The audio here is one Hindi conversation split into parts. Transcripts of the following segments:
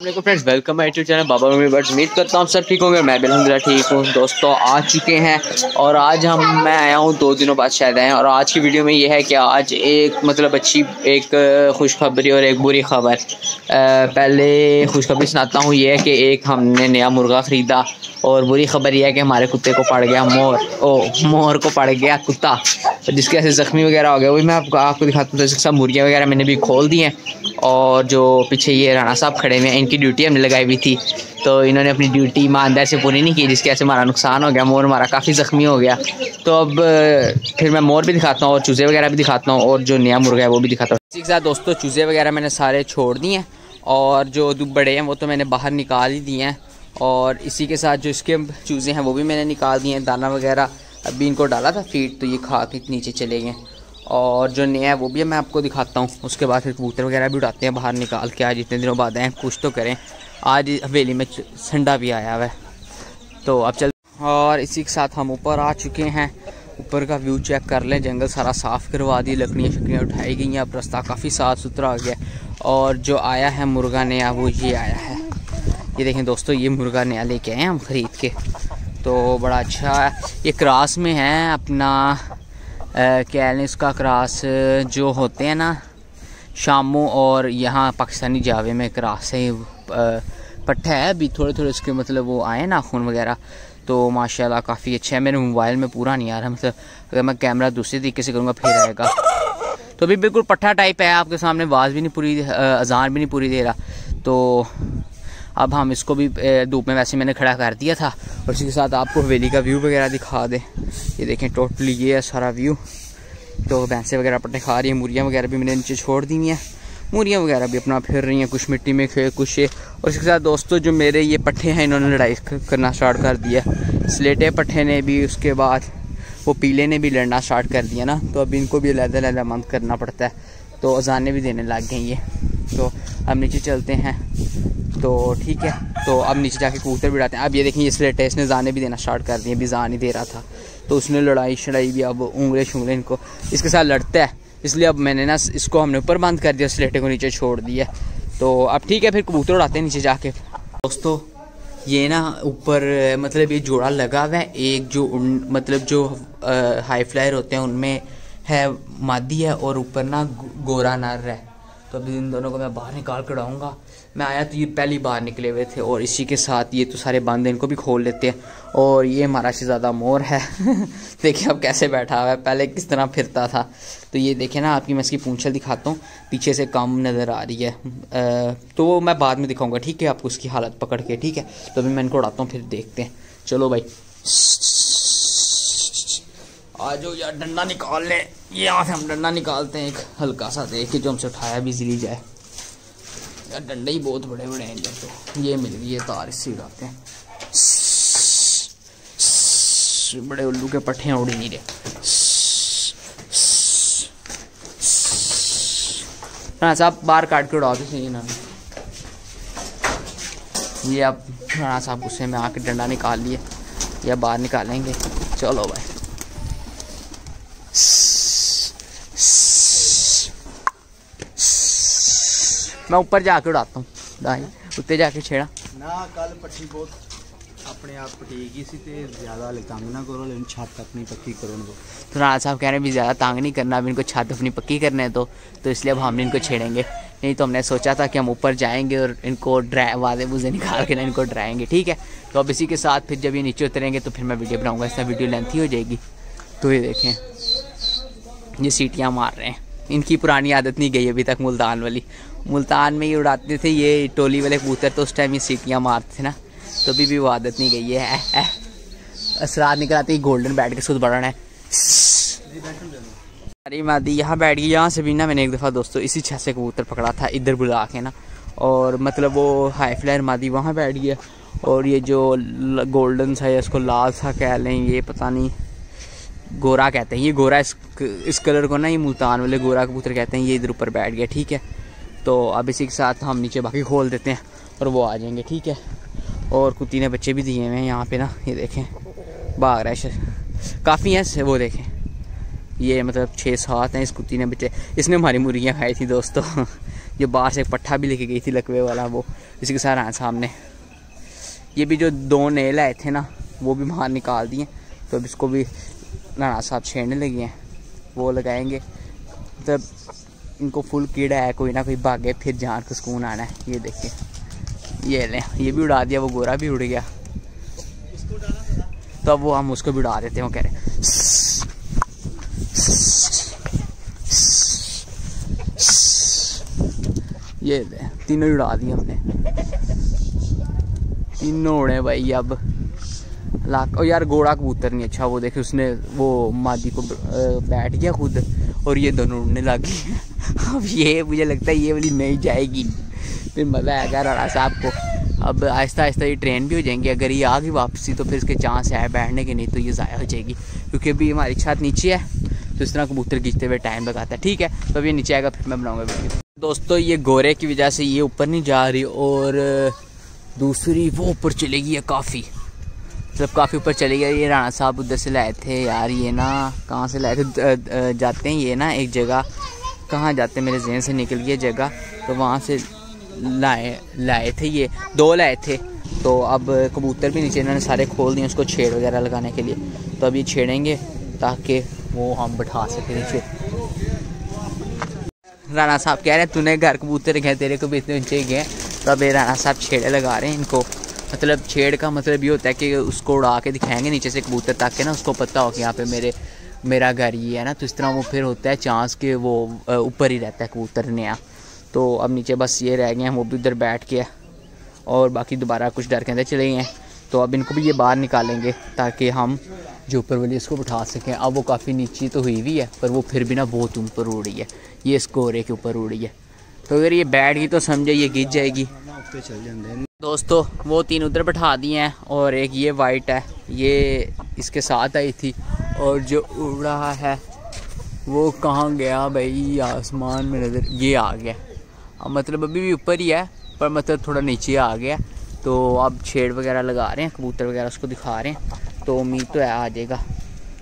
Friends welcome my YouTube channel Baba mummy but उम्मीद करता हूँ, सब ठीक होंगे? मैं भी अलहमदिल्ला ठीक हूँ। दोस्तों, आ चुके हैं और आज हम, मैं आया हूँ दो दिनों बाद शायद आए और आज की वीडियो में ये है कि आज एक मतलब अच्छी, एक खुशखबरी और एक बुरी खबर। पहले खुशखबरी सुनाता हूँ, ये है कि एक हमने नया मुर्गा ख़रीदा और बुरी खबर यह है कि हमारे कुत्ते को पड़ गया मोर। ओ, मोर को पड़ गया कुत्ता। जिसके ऐसे ज़ख्मी वगैरह हो गया वही मैं आपको आपको दिखाता हूँ। सब मुर्गियाँ वगैरह मैंने भी खोल दी हैं और जो पीछे ये राना साहब खड़े हुए हैं इनकी ड्यूटी हमने लगाई हुई थी। तो इन्होंने अपनी ड्यूटी ईमानदार से पूरी नहीं की, जिसकी वजह से हमारा नुकसान हो गया, मोर हमारा काफ़ी ज़ख्मी हो गया। तो अब, फिर मैं मोर भी दिखाता हूँ और चूज़े वगैरह भी दिखाता हूँ और जो नया मुर्गा है वो भी दिखाता हूँ। इसी के साथ दोस्तों, चूज़े वगैरह मैंने सारे छोड़ दिए हैं और जो बड़े हैं वो तो मैंने बाहर निकाल ही दिए हैं। और इसी के साथ जो इसके चूज़े हैं वो भी मैंने निकाल दिए हैं, दाना वगैरह। अभी इनको डाला था फ़ीड तो ये खा के नीचे चले गए। और जो नया है, वो भी मैं आपको दिखाता हूँ। उसके बाद फिर कबूतर वगैरह भी उठाते हैं, बाहर निकाल के। आज इतने दिनों बाद आए कुछ तो करें। आज हवेली में संडा भी आया हुआ है। तो अब चल और इसी के साथ हम ऊपर आ चुके हैं। ऊपर का व्यू चेक कर लें। जंगल सारा साफ़ करवा दी, लकड़ियाँ शकड़ियाँ उठाई गई हैं। अब रास्ता काफ़ी साफ़ सुथरा हो गया और जो आया है मुर्गा नया, वो ये आया है। ये देखें दोस्तों, ये मुर्गा नया लेके आए हैं हम ख़रीद के। तो बड़ा अच्छा ये क्रास में है अपना क्या इसका क्रास जो होते हैं ना, शामू और यहाँ पाकिस्तानी जावे में क्रास है पट्टा है, अभी थोड़े थोड़े उसके मतलब वो आए ना, खून वगैरह तो माशाल्लाह काफ़ी अच्छा है, मेरे मोबाइल में पूरा नहीं आ रहा मतलब अगर मैं कैमरा दूसरे तरीके से करूँगा, फिर आएगा। तो अभी बिल्कुल पट्ठा टाइप है, आपके सामने आवाज़ भी नहीं पूरी अजान भी नहीं पूरी दे रहा तो अब हम इसको भी धूप में वैसे मैंने खड़ा कर दिया था। और इसी के साथ आपको हवेली का व्यू वगैरह दिखा दें। ये देखें टोटली ये है सारा व्यू तो भैंसें वगैरह पट्टे खा रही हैं, मूरियाँ वगैरह भी मैंने नीचे छोड़ दी हैं। मूरियाँ वगैरह भी अपना फिर रही हैं, कुछ मिट्टी में खे, कुछ और इसके साथ दोस्तों, जो मेरे ये पट्ठे हैं, इन्होंने लड़ाई करना स्टार्ट कर दिया स्लेटे पट्ठे ने भी, उसके बाद वो पीले ने भी लड़ना स्टार्ट कर दिया ना। तो अब इनको भी लहदा लहदा मंद करना पड़ता है। तो अजाने भी देने लग गए ये। तो अब नीचे चलते हैं। तो ठीक है तो अब नीचे जाके कबूतर भी उड़ाते हैं। अब ये देखें इस लेटे इसने जाने भी देना स्टार्ट कर दिए, अभी जान ही दे रहा था। तो उसने लड़ाई शड़ाई भी अब उंगले शुंगले इनको, इसके साथ लड़ता है। इसलिए अब मैंने ना इसको हमने ऊपर बंद कर दिया, स्लेटे को नीचे छोड़ दिया। तो अब ठीक है, फिर कबूतर उड़ाते हैं नीचे जाके। दोस्तों, ये ना ऊपर मतलब ये जोड़ा लगा हुआ है। एक जो मतलब जो हाई फ्लायर होते हैं, उनमें है मादी है और ऊपर ना गोरा नर है। अभी इन दोनों को मैं बाहर निकाल कर आऊँगा। मैं आया तो ये पहली बार निकले हुए थे और इसी के साथ ये तो सारे बंद इनको भी खोल लेते हैं। और ये हमारा ज़्यादा मोर है। देखिए अब कैसे बैठा हुआ है। पहले किस तरह फिरता था। तो ये देखें ना, आपकी मैं इसकी पूंछल दिखाता हूँ। पीछे से कम नज़र आ रही है। तो मैं बाद में दिखाऊँगा, ठीक है? आपको उसकी हालत पकड़ के, ठीक है? तो अभी मैं इनको उड़ाता हूँ, फिर देखते हैं। चलो भाई। आ जाओ यार डंडा निकाल ले। यहाँ से हम डंडा निकालते हैं एक हल्का सा देख के जो हमसे उठाया भी इजीली जाए। यार, डंडे ही बहुत बड़े बड़े हैं इधर तो। ये मिल गई है तार, इससे उड़ाते हैं। बड़े उल्लू के पट्टे उड़ी नहीं रहे। हाँ साहब, बाहर काट के उड़ाते सही इन्होंने ये अब राणा साहब, गुस्से में आके डंडा निकाल लिए। या बाहर निकालेंगे। चलो भाई। मैं ऊपर जाके उड़ाता हूँ। दाई उत्ते जाके छेड़ा। ना कल पट्टी बहुत अपने आप ही सी ते ज़्यादा तंग ना करो लेकिन छत अपनी पक्की करो इनको तो राणा साहब कह रहे हैं भी ज़्यादा तंग नहीं करना अब इनको छत अपनी पक्की करने है तो तो इसलिए अब हमने इनको छेड़ेंगे। नहीं तो हमने सोचा था कि हम ऊपर जाएँगे और इनको ड्रा वादे वूजे निकाल के ना इनको डराएँगे ठीक है? तो अब इसी के साथ फिर जब ये नीचे उतरेंगे तो फिर मैं वीडियो बनाऊँगा इसमें वीडियो लेंथी हो जाएगी। तो ये देखें। ये सीटियाँ मार रहे हैं। इनकी पुरानी आदत नहीं गई अभी तक मुल्तान वाली। मुल्तान में ही उड़ाते थे, ये टोली वाले कबूतर तो उस टाइम ये सीटियाँ मारते थे ना। तो अभी भी वो आदत नहीं गई है असरात निकल आते गोल्डन बैठ के खुद बढ़ना है। अरे मादी, यहाँ बैठ गई, यहाँ से भी ना मैंने एक दफ़ा दोस्तों इसी छत से कबूतर पकड़ा था, इधर बुला के ना। और मतलब वो हाई फ्लायर मादी वहाँ बैठ गया। और ये जो गोल्डन सा है इसको लाल सा कह लें, ये पता नहीं गोरा कहते हैं, ये गोरा इस इस कलर को ना, ये मुल्तान वाले गोरा कबूतर कहते हैं, ये इधर ऊपर बैठ गया, ठीक है। तो अब इसी के साथ हम नीचे बाकी खोल देते हैं, और वो आ जाएँगे, ठीक है। और कुत्ती ने बच्चे भी दिए हुए हैं यहाँ पे ना, ये देखें, भाग रहा है काफ़ी हैं वो देखें। ये मतलब छः सात हैं इस कुत्ती ने बच्चे। इसने हमारी मुर्गियाँ खाई थी दोस्तों। जो बाहर से पट्ठा भी लेके गई थी लकवे वाला, वो। इसी के साथ आए सामने। ये भी जो दो नेल आए थे ना, वो भी बाहर निकाल दिए। तो अब इसको भी राणा साहब छेड़ने लगे हैं। वो लगाएँगे। तब इनको फुल कीड़ा है, कोई ना कोई भागे, फिर जान को सुकून आना है। ये देखिए। ये लें, ये भी उड़ा दिया, वो गोरा भी उड़ गया। तो अब वो हम उसको भी उड़ा देते हैं, वो कह रहे ये तीनों उड़ा दिए हमने। तीनों उड़े भाई, अब। लाख और यार घोड़ा कबूतर नहीं अच्छा वो देखे उसने, वो मादी को बैठ गया खुद, और ये दोनों उड़ने लग। अब ये, मुझे लगता है ये वाली नहीं जाएगी। फिर मज़ा आएगा राणा साहब को। अब आहिस्ता आहिस्ता ये ट्रेन भी हो जाएँगे। अगर ये आ गई वापसी तो फिर इसके चांस है बैठने के, नहीं तो ये ज़ाया हो जाएगी। क्योंकि अभी हमारी छत नीचे है तो इस तरह कबूतर खींचते हुए टाइम लगाता है। ठीक है तो ये नीचे आएगा, फिर मैं बनाऊँगा वीडियो दोस्तों, ये गोरे की वजह से ये ऊपर नहीं जा रही, और दूसरी वो ऊपर चलेगी है काफ़ी। मतलब काफ़ी ऊपर चले गए। ये राणा साहब उधर से लाए थे। यार, ये ना, कहाँ से लाए थे? जाते हैं ये ना एक जगह। कहाँ जाते मेरे जहन से निकल गई जगह। तो वहाँ से लाए लाए थे ये। दो लाए थे। तो अब कबूतर भी नीचे इन्होंने सारे खोल दिए उसको छेड़ वगैरह लगाने के लिए। तो अब ये छेड़ेंगे ताकि वो हम बैठा सकें नीचे। राणा साहब कह रहे हैं, तूने घर कबूतर गए तेरे को भी इतने ऊँचे गए तो अब ये राणा साहब छेड़े लगा रहे हैं इनको। मतलब छेड़ का मतलब ये होता है कि उसको उड़ा के दिखाएँगे नीचे से कबूतर ताकि ना, उसको पता हो कि यहाँ पे मेरे, मेरा घर ये है ना तो इस तरह वो फिर होता है चांस के वो ऊपर ही रहता है कबूतर नया। तो अब नीचे बस ये रह गए हैं, वो भी उधर बैठ के और बाकी दोबारा कुछ डर के अंदर चले गए हैं। तो अब इनको भी ये बाहर निकालेंगे ताकि हम जो ऊपर वाली इसको बिठा सकें। अब वो काफ़ी नीचे तो हुई हुई है, पर वो फिर भी ना बहुत ऊपर उड़ है। ये स्कोरे के ऊपर उड़ी है। तो अगर ये बैठ गई तो समझे, ये गिर जाएगी। चल जाते हैं। दोस्तों, वो तीन उधर बैठा दिए हैं और एक ये वाइट है। ये इसके साथ आई थी और जो उड़ रहा है, वो कहाँ गया भाई? आसमान में नज़र, ये आ गया। अब मतलब अभी भी ऊपर ही है, पर मतलब थोड़ा नीचे आ गया। तो अब छेड़ वगैरह लगा रहे हैं, कबूतर वगैरह उसको दिखा रहे हैं। तो उम्मीद तो है आ जाएगा।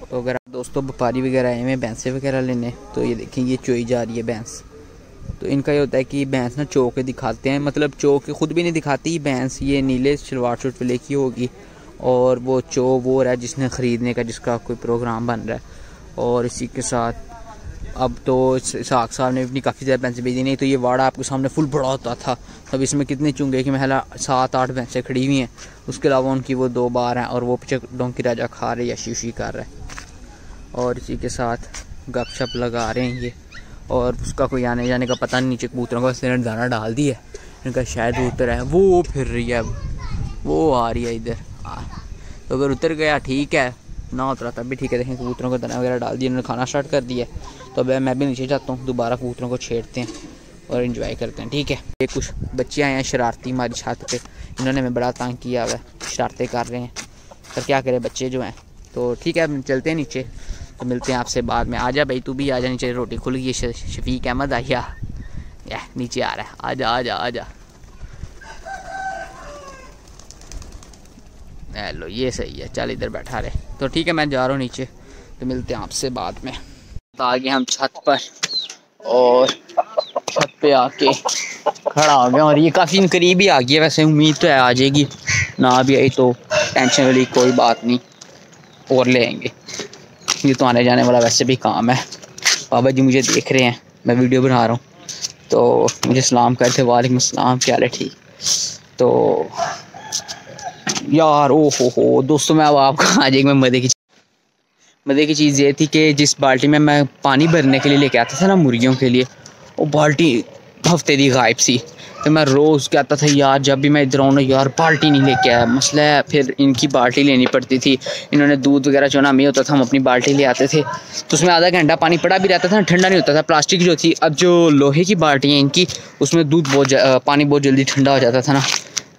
तो अगर दोस्तों, व्यापारी वगैरह आए हुए भैंसे वगैरह लेने तो ये देखें, ये चोई जा रही है भैंस। तो इनका ये होता है कि भैंस ना चौके दिखाते हैं। मतलब चो के खुद भी नहीं दिखाती, भैंस ये नीले शलवार शूट पे लेकी होगी। और वो चो, वो रहा है जिसने ख़रीदने का, जिसका कोई प्रोग्राम बन रहा है। और इसी के साथ, अब तो साग साहब ने अपनी काफ़ी ज़्यादा भैंसें भेजी नहीं तो ये वाड़ा आपके सामने फुल बड़ा होता था। तब इसमें कितने चुंगे कि महला सात आठ भैंसें खड़ी हुई हैं। उसके अलावा उनकी वो दो बार हैं और वो पीछे डोंकी राजा खा रहे या शीशी कर रहे हैं। और इसी के साथ गप लगा रहे हैं ये। और उसका कोई आने जाने का पता नहीं, नीचे कबूतरों का सिर दाना डाल दिया इनका शायद उतर है वो फिर रही है वो आ रही है इधर। तो अगर उतर गया, ठीक है। ना उतरा, तब भी ठीक है। देखें, कबूतरों को दाना वगैरह डाल दिया। इन्होंने खाना स्टार्ट कर दिया तो अब मैं भी नीचे जाता हूँ। दोबारा कबूतरों को छेड़ते हैं और इन्जॉय करते हैं। ठीक है? ये कुछ बच्चे आए हैं शरारती हमारी छत पे। इन्होंने हमें बड़ा तंग किया हुआ है। शरारतें कर रहे हैं। पर क्या करें? बच्चे जो हैं। तो ठीक है चलते हैं नीचे। तो मिलते हैं आपसे बाद में। आजा भाई, तू भी आ जा नीचे रोटी खुल गई शफीक अहमद आया नीचे आ रहा है। आजा आजा आजा। हेलो, ये सही है। चल, इधर बैठा रहे। तो ठीक है, मैं जा रहा हूँ नीचे। तो मिलते हैं आपसे बाद में। तो आगे हम छत पर और छत पे आके खड़ा हो गया और ये काफ़ी करीब ही आ गई है। वैसे उम्मीद तो है आ जाएगी। ना भी आई तो टेंशन वाली कोई बात नहीं। और ले आएँगे। ये तो आने जाने वाला वैसे भी काम है। बाबा जी मुझे देख रहे हैं, मैं वीडियो बना रहा हूँ। तो मुझे सलाम करते वालेकुम सलाम, क्या है, ठीक? तो यार ओ हो हो दोस्तों मैं अब आपको आ जाएगी मैं मज़े की मज़े की चीज़ ये थी कि जिस बाल्टी में मैं पानी भरने के लिए लेके आता था ना मुर्गियों के लिए, वो बाल्टी हफ़्ते दी गायब सी। तो मैं रोज़ कहता था, यार, जब भी मैं इधर आऊँ ना यार, बाल्टी नहीं लेके आया। मसला है, फिर इनकी बाल्टी लेनी पड़ती थी। इन्होंने दूध वगैरह चुना में होता था, हम अपनी बाल्टी ले आते थे। तो उसमें आधा घंटा पानी पड़ा भी रहता था, ठंडा नहीं होता था। प्लास्टिक जो थी, अब जो लोहे की बाल्टी है इनकी, उसमें दूध बहुत पानी बहुत जल्दी ठंडा हो जाता था ना।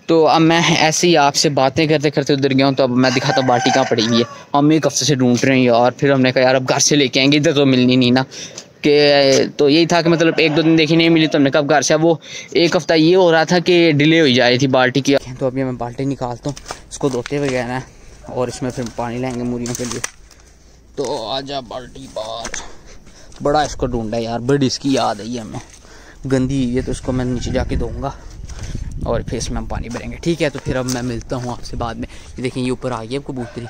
तो अब मैं ऐसे ही आपसे बातें करते करते उधर गया हूँ तो अब मैं दिखाता हूँ बाल्टी कहाँ पड़ी हुई है। हम एक हफ़्ते से ढूंढ रहे हैं यार, फिर हमने कहा, यार, अब घर से लेके आएँगे, इधर तो मिलनी नहीं ना। कि तो यही था कि मतलब एक दो दिन देखी नहीं मिली तो हमने कब घर से वो एक हफ़्ता ये हो रहा था कि डिले हो जा रही थी बाल्टी की। तो अभी मैं बाल्टी निकालता हूँ, इसको धोते वगैरह और इसमें फिर पानी लाएँगे मूरियों के लिए। तो आजा बाल्टी बार बड़ा इसको ढूंढा यार, बड़ी इसकी याद आई हमें। गंदी है तो उसको मैं नीचे जाके दूँगा और फिर इसमें हम पानी भरेंगे। ठीक है तो फिर अब मैं मिलता हूँ आपसे बाद में। ये देखें, ये ऊपर आ गई है कबूतरी।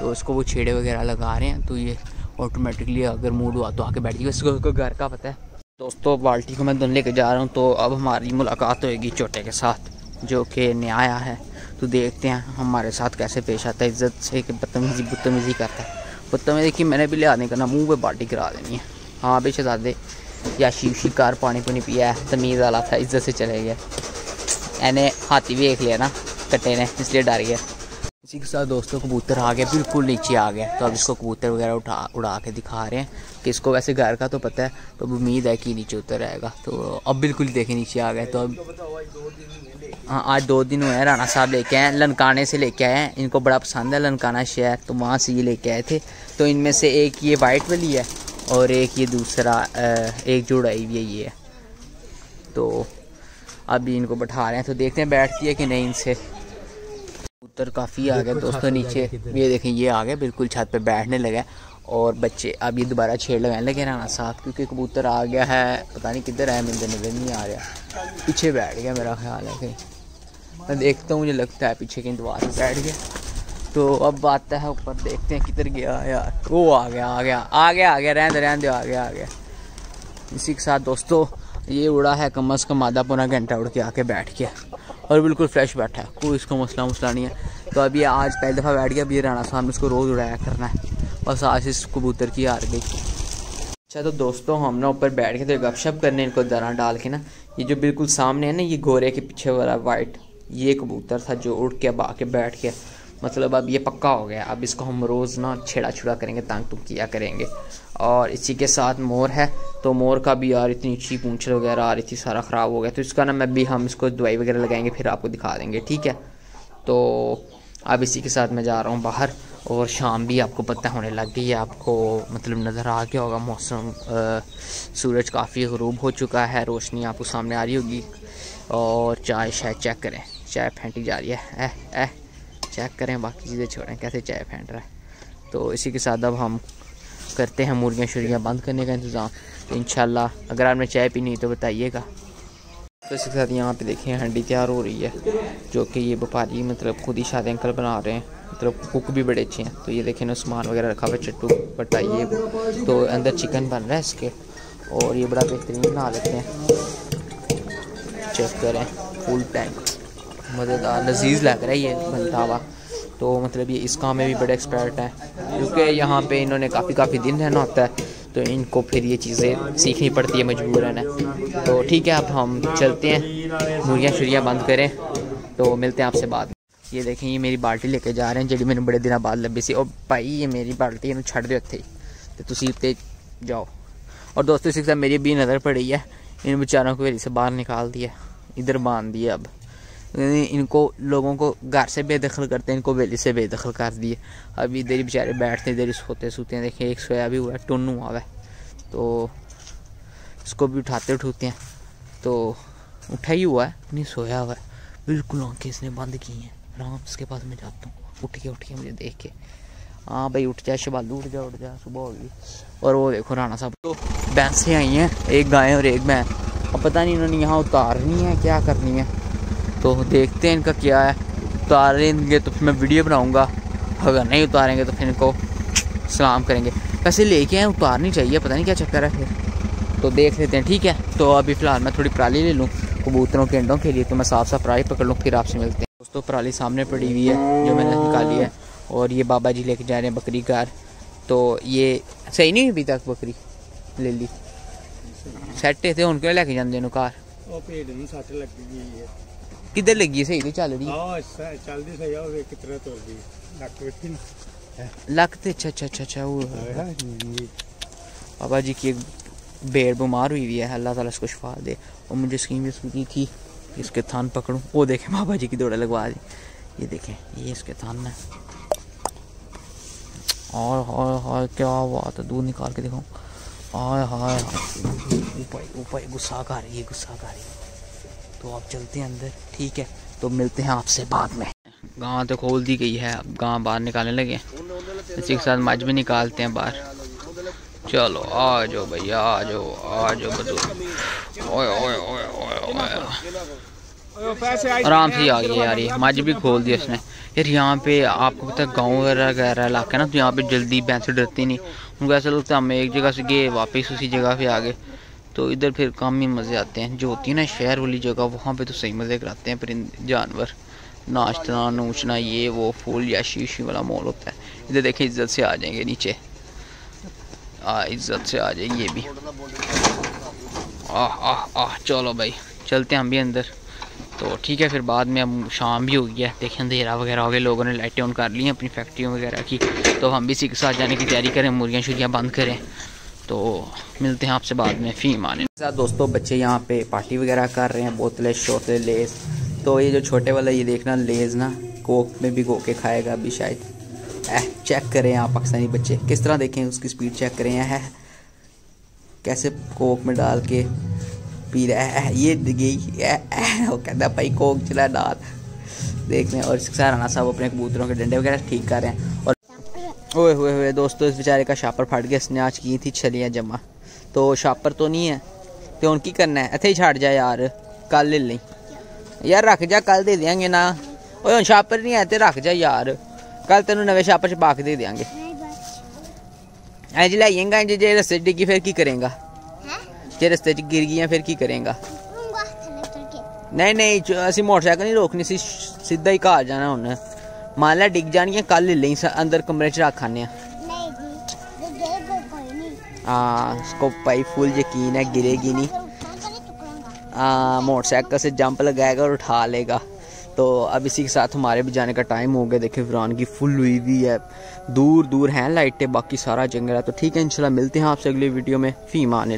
तो उसको वो छेड़े वगैरह लगा रहे हैं तो ये ऑटोमेटिकली अगर मूड हुआ तो आके बैठ गई उसको घर का पता है। दोस्तों, बाल्टी को मैं धुन लेके जा रहा हूँ तो अब हमारी मुलाकात होएगी छोटे के साथ, जो कि न्याया है। तो देखते हैं हमारे साथ कैसे पेश आता है। इज़्ज़त से कि बदतमीजी बदतमीजी करता है। बदतमीजी की मैंने भी ले आने का ना मुँह पर बाल्टी करा देनी है। हाँ भी शहजादे या शिव शिकार पानी पुनी पिया है, तमीज़ वाला था, इज़्ज़त से चले गया एने हाथी भी देख लिया ना, कट्टे ने, इसलिए डर गया। इसी के साथ दोस्तों कबूतर आ गया, बिल्कुल नीचे आ गया। तो अब इसको कबूतर वगैरह उठा, उड़ा के दिखा रहे हैं कि इसको वैसे घर का तो पता है तो अब उम्मीद है कि नीचे उतर आएगा। तो अब बिल्कुल देखे, नीचे आ गए तो अब हाँ आज दो दिन हुए हैं, राणा साहब लेके आए लनकाने से लेके आए हैं। इनको बड़ा पसंद है लनकाना शहर तो वहाँ से ये लेके आए थे। तो इनमें से एक ये वाइट वाली है और एक ये दूसरा एक जुड़ाई है, ये तो अभी इनको बैठा रहे हैं तो देखते हैं बैठती है कि नहीं इनसे। कबूतर काफ़ी आ गए दोस्तों नीचे। ये देखें ये आ गए बिल्कुल छत पे बैठने लगे और बच्चे अब ये दोबारा छेड़ लगाने लगे राना साथ क्योंकि कबूतर आ गया है पता नहीं किधर है मुझे नज़र नहीं आ रहा। पीछे बैठ गया मेरा ख्याल है कहीं। मैं देखता हूँ मुझे लगता है पीछे कहीं दीवार में बैठ गया। तो अब आता है ऊपर देखते हैं किधर गया यार। वो आ गया आ गया आ गया आ गया रहने रहने आ गया आ गया। इसी के साथ दोस्तों ये उड़ा है कम अज़ कम आधा पौना घंटा उड़ के आके बैठ गया। और बिल्कुल फ्रेश बैठा है। कोई इसको मसला मसला नहीं है। तो अभी आज पहली दफ़ा बैठ गया, अभी राणा साहब ने इसको रोज़ उड़ाया करना है। बस आज इस कबूतर की हार गई। अच्छा तो दोस्तों, हम ना ऊपर बैठ के तो गपशप करने इनको दरा डाल के ना, ये जो बिल्कुल सामने है ना, ये घोरे के पीछे वाला वाइट ये कबूतर था जो उड़ के अब आके बैठ के मतलब अब ये पक्का हो गया। अब इसको हम रोज़ ना छेड़ा छुड़ा करेंगे तंग तुम किया करेंगे। और इसी के साथ मोर है। तो मोर का भी यार इतनी अच्छी पूंछ वगैरह आ रही थी, सारा ख़राब हो गया। तो इसका ना मैं भी, हम इसको दवाई वगैरह लगाएँगे, फिर आपको दिखा देंगे, ठीक है? तो अब इसी के साथ मैं जा रहा हूँ बाहर, और शाम भी आपको पता होने लग गई है, आपको मतलब नज़र आ गया होगा, मौसम सूरज काफ़ी गरूब हो चुका है, रोशनी आपको सामने आ रही होगी। और चाय शायद चेक करें, चाय फेंटी जा रही है ए ए चेक करें, बाकी चीज़ें छोड़ें, कैसे चाय फेंट रहा है। तो इसी के साथ अब हम करते हैं मुर्गियाँ शुर्गियाँ बंद करने का इंतज़ाम। तो इन अगर आपने चाय पीनी तो बताइएगा। तो इसके साथ यहाँ पे देखें, हंडी तैयार हो रही है, जो कि ये व्यापारी मतलब खुद ही शादी अंकल बना रहे हैं। मतलब कुक भी बड़े अच्छे हैं। तो ये देखें ना सामान वगैरह रखा हुआ चट्टू बताइए। तो अंदर चिकन बन रहा है इसके, और ये बड़ा बेहतरीन बना लेते हैं। चेक करें, फुल टैंक मज़ेदार, लजीज लग रहा है ये बनता हुआ तो मतलब ये इस काम में भी बड़े एक्सपर्ट हैं। क्योंकि यहाँ पे इन्होंने काफ़ी काफ़ी दिन रहना होता है तो इनको फिर ये चीज़ें सीखनी पड़ती है मजबूरन है तो ठीक है, अब हम चलते हैं, मुर्गियाँ शुरियाँ बंद करें तो मिलते हैं आपसे बाद ये देखें, ये मेरी बाल्टी लेके जा रहे हैं जी मैंने बड़े दिन बाद लभी सी। और भाई, ये मेरी बाल्टी इन छड़ दो थे तो तुम उत्ते जाओ। और दोस्तों, इसी मेरी भी नज़र पड़ी है। इन बेचारों को मेरी से बाहर निकाल दिया इधर बाँध दिया अब। इनको लोगों को घर से बेदखल करते हैं, इनको वेली से बेदखल कर दिए। अभी इधर ही बेचारे बैठते, इधर ही सोते सोते हैं। देखें एक सोया भी हुआ है, टुन हुआ है। तो इसको भी उठाते उठूते हैं। तो उठा ही हुआ है, नहीं, सोया हुआ है। बिल्कुल आँखें इसने बंद की हैं। आराम इसके पास मैं जाता हूँ। उठ के उठ के मुझे देख के। हाँ भाई, उठ जाए शबालू उठ जा उठ जा, सुबह होगी और वो देखो, राणा साहब। तो भैंसें आई हैं, एक गाय और एक भैंस। अब पता नहीं इन्होंने यहाँ उतारनी है, क्या करनी है। तो देखते हैं इनका क्या है। उतारेंगे तो फिर मैं वीडियो बनाऊँगा। अगर नहीं उतारेंगे तो फिर इनको सलाम करेंगे। वैसे लेके आए उतारनी चाहिए पता नहीं क्या चक्कर है फिर। तो देख लेते हैं ठीक है? तो अभी फ़िलहाल मैं थोड़ी पराली ले लूँ कबूतरों के अंडों के लिए तो मैं साफ़ साफ़ पराली पकड़ लूँ फिर आपसे मिलते हैं। दोस्तों पराली सामने पड़ी हुई है जो मैंने निकाली है और ये बाबा जी लेके जा रहे हैं बकरी कार तो ये सही नहीं अभी तक बकरी ले ली। सैट थे उनके लेके जाते कार। किधर लगी सही तो चल रही चलदी सही है कितना तो लक बैठी लक तो अच्छा अच्छा अच्छा अच्छा वो बाबा जी की एक बेड़ बीमार हुई हुई है अल्लाह ताला इसको शफा दे। और मुझे स्कीम सुनी थी इसके थान पकड़ूं। वो देखें बाबा जी की दौड़ा लगवा दी। ये देखें ये इसके थान में और हाय हाय क्या बात है दूध निकाल के देखो हाय हाय। ऊपर ऊपर गुस्सा कर रही है गुस्सा कर रही है। तो आप चलते हैं अंदर, ठीक है? तो मिलते हैं आपसे बाद में। गाँव तो खोल दी गई है, अब गाँव बाहर निकालने लगे। इसी के साथ मज भी निकालते हैं बाहर। चलो, आ जाओ भैया, आ जाओ आ जाओ ओए आराम से आ गया यार ये, मज भी खोल दिया उसने यार यहाँ पे आपको पता है गाँव वगैरह वगैरह इलाका ना तो यहाँ पे जल्दी भैंसे डरती नहीं। उनको ऐसा लगता है हम एक जगह से गए, वापस उसी जगह पे आ गए तो इधर फिर कम ही मज़े आते हैं। जो होती है ना शहर वाली जगह, वहाँ पे तो सही मज़े कराते हैं परिंद जानवर, नाचना, नूचना, ये, वो, फूल या शीशी वाला मॉल होता है। इधर देखें इज़्ज़त से आ जाएँगे नीचे। आ, इज़्ज़त से आ जाएगी ये भी। आह आह आह, चलो भाई, चलते हैं हम भी अंदर। तो ठीक है, फिर बाद में अब शाम भी हो गई है। देखें अंधेरा वगैरह हो गया, लोगों ने लाइटें ऑन कर ली हैं अपनी फैक्ट्रियों वगैरह की। तो हम भी इसी के साथ जाने की तैयारी करें मुर्गियाँ शुरियाँ बंद करें। तो मिलते हैं आपसे बाद में फ़ीम आने साथ दोस्तों, बच्चे यहाँ पे पार्टी वगैरह कर रहे हैं बोतलें शोतले, लेस। तो ये जो छोटे वाला, ये देखना लेज़ ना, कोक में भी गो के खाएगा अभी शायद। एह चेक करें यहाँ पाकिस्तानी बच्चे। किस तरह देखें उसकी स्पीड चेक करें है कैसे कोक में डाल के पी रहा है ये गई वो कहता, भाई, कोक चला डाल। देख रहे हैं और सराना साहब अपने कबूतरों के डंडे वगैरह ठीक कर रहे हैं। और ओए हुए हुए दोस्तों इस बेचारे का शापर फट गया इसने आज की थी छलियाँ जमा। तो शापर तो नहीं है तो उनकी करना है? इतने ही छड़ जाए यार कल ले ली। यार रख जा कल दे देंगे ना। ओए शापर नहीं है तो रख जा यार। कल तेन नवे शापर च पा के दे देंगे इंज लाइएगा इंज जे रस्ते डिग्गी फिर की करेगा? जे रस्ते च गिर गई फिर की करेगा? नहीं नहीं असं मोटरसाइकिल नहीं रोकनी सी सीधा ही घर जाना हूँ मान लै डिग जानियाँ कल ले लें अंदर कमरे च रख आने हाँ भाई फुल यकीन है गिरेगी नहीं। हाँ मोटरसाइकिल से जंप लगाएगा और उठा लेगा। तो अब इसी के साथ हमारे भी जाने का टाइम हो गया देखिए फिरान की फुल हुई हुई है। दूर दूर हैं लाइटें बाकी सारा जंगल है। तो ठीक है इंशाल्लाह मिलते हैं आपसे अगली वीडियो में। फ़ीमान